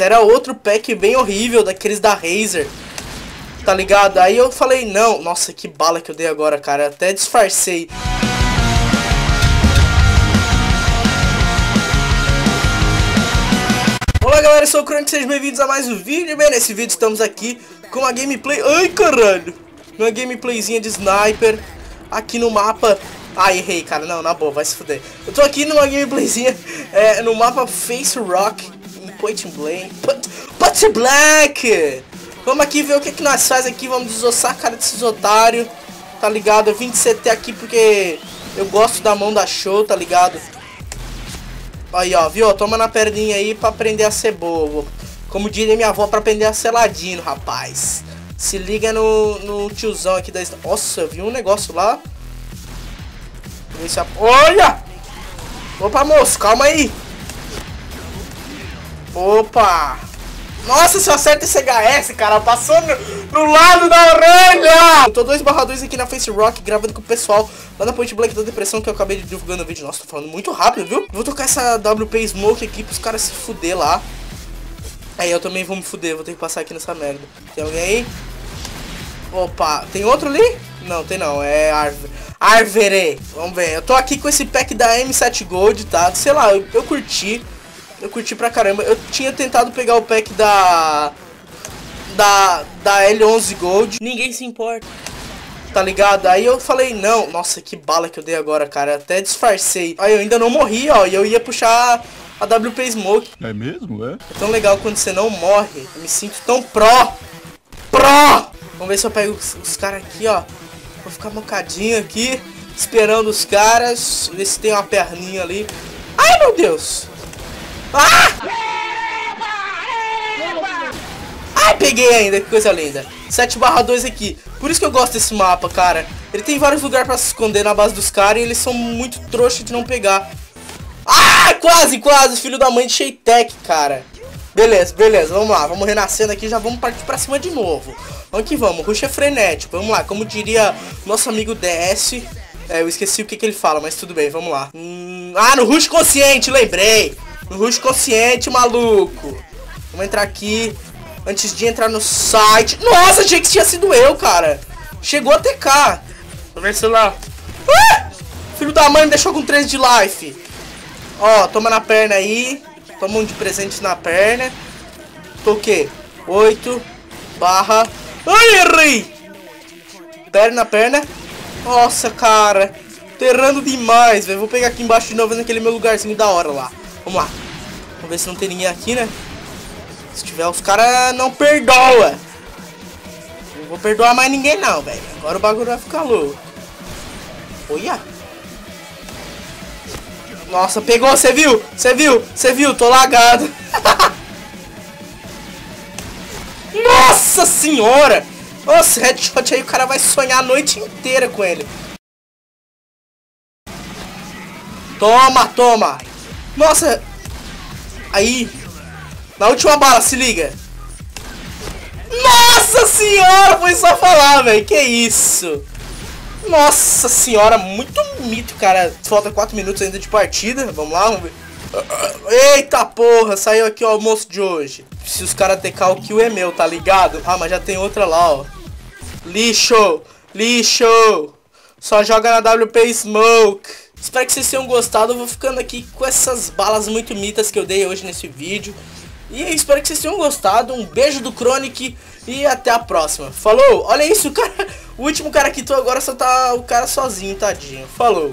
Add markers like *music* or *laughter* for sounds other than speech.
Era outro pack bem horrível, daqueles da Razer. Tá ligado? Aí eu falei, não. Nossa, que bala que eu dei agora, cara. Até disfarcei. Olá galera, eu sou o Crônico, sejam bem-vindos a mais um vídeo. Bem, nesse vídeo estamos aqui com uma gameplay... Ai, caralho! Uma gameplayzinha de sniper aqui no mapa... Ah, errei, cara. Não, na boa, vai se fuder. Eu tô aqui numa gameplayzinha *laughs* é, no mapa Face Rock Point Blank. Point Black! Vamos aqui ver o que, que nós faz aqui. Vamos desossar a cara desses otários. Tá ligado? Eu vim de CT aqui porque eu gosto da mão da show, tá ligado? Aí, ó, viu? Toma na perninha aí pra aprender a ser bobo. Como diria minha avó, pra aprender a ser ladino, rapaz. Se liga no, no tiozão aqui da... Nossa, viu um negócio lá. Olha! Opa, moço, calma aí. Opa! Nossa, se eu acerto esse HS, cara, passou no, no lado da orelha! Eu tô 2 barra 2 aqui na Face Rock, gravando com o pessoal lá na Point Black da Depressão, que eu acabei de divulgando o vídeo. Nossa, tô falando muito rápido, viu? Vou tocar essa WP Smoke aqui pros caras se fuder lá. Aí eu também vou me fuder, vou ter que passar aqui nessa merda. Tem alguém aí? Opa, tem outro ali? Não, tem não, é Arvere. Arvere, vamos ver. Eu tô aqui com esse pack da M7 Gold, tá? Sei lá, eu, eu curti. Eu curti pra caramba. Eu tinha tentado pegar o pack da... Da, da L11 Gold. Ninguém se importa. Tá ligado? Aí eu falei, não. Nossa, que bala que eu dei agora, cara. Até disfarcei. Aí eu ainda não morri, ó. E eu ia puxar a WP Smoke. É mesmo, é? É tão legal quando você não morre. Eu me sinto tão pró. Pró! Vamos ver se eu pego os, os caras aqui, ó. Vou ficar mocadinho aqui. Esperando os caras. Ver se tem uma perninha ali. Ai, meu Deus. Ah! Ai, peguei ainda, que coisa linda. 7 barra 2 aqui. Por isso que eu gosto desse mapa, cara. Ele tem vários lugares pra se esconder na base dos caras E eles são muito trouxas de não pegar. Ah, quase, quase Filho da mãe de Sheitec, cara. Beleza, beleza, vamos lá Vamos renascendo aqui, já vamos partir pra cima de novo. Vamos que vamos, rush é frenético Vamos lá, como diria nosso amigo DS é, Eu esqueci o que, que ele fala, mas tudo bem, vamos lá. Hum, Ah, no rush consciente, lembrei rush consciente, maluco. Vamos entrar aqui. Antes de entrar no site. Nossa, achei que tinha sido eu, cara. Chegou até cá. Vou ver se lá. Ah! Filho da mãe me deixou com 3 de life. Ó, toma na perna aí. Toma um de presente na perna. Tô o quê? 8 barra... Ai, errei! Perna, perna. Nossa, cara. Tô errando demais, velho. Vou pegar aqui embaixo de novo naquele meu lugarzinho da hora lá. Vamos lá. Vamos ver se não tem ninguém aqui, né? Se tiver, os caras não perdoa. Não vou perdoar mais ninguém não, velho. Agora o bagulho vai ficar louco. Olha. Nossa, pegou, você viu? Você viu? Você viu? Tô lagado. *laughs* Nossa senhora! Nossa, headshot aí o cara vai sonhar a noite inteira com ele. Toma, toma. Nossa, Aí, na última bala, se liga. Nossa senhora, foi só falar, velho. Que isso? Nossa senhora, muito mito, cara. Falta 4 minutos ainda de partida. Vamos lá, vamos ver. Eita porra, saiu aqui o almoço de hoje. Se os caras TK o kill é meu, tá ligado? Ah, mas já tem outra lá, ó. Lixo, lixo. Só joga na WP Smoke. Espero que vocês tenham gostado. Eu vou ficando aqui com essas balas muito mitas que eu dei hoje nesse vídeo. E espero que vocês tenham gostado. Um beijo do Chronic e até a próxima. Falou! Olha isso, *laughs* cara. O último cara que tô agora só tá o cara sozinho, tadinho. Falou!